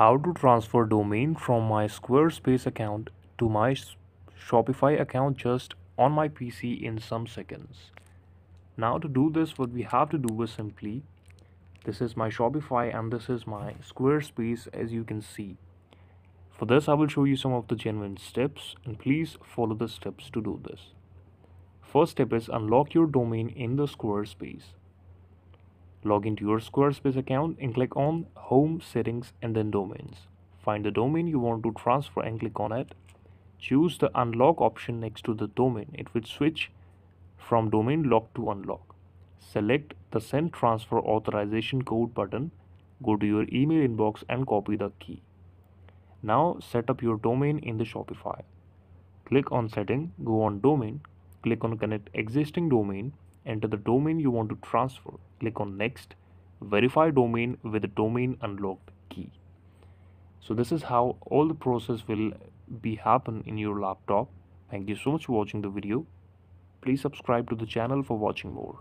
how to transfer domain from my Squarespace account to my Shopify account just on my PC in some seconds. Now to do this what we have to do is simply this is my Shopify and this is my Squarespace as you can see. For this I will show you some of the genuine steps and please follow the steps to do this. First step is unlock your domain in the Squarespace. Log into your Squarespace account and click on Home Settings and then Domains. Find the domain you want to transfer and click on it. Choose the Unlock option next to the domain. It will switch from domain lock to unlock. Select the Send Transfer Authorization Code button. Go to your email inbox and copy the key. Now set up your domain in the Shopify. Click on Setting, go on Domain, click on Connect Existing Domain enter the domain you want to transfer. Click on next. Verify domain with the domain unlocked key. So this is how all the process will be happen in your laptop. Thank you so much for watching the video. Please subscribe to the channel for watching more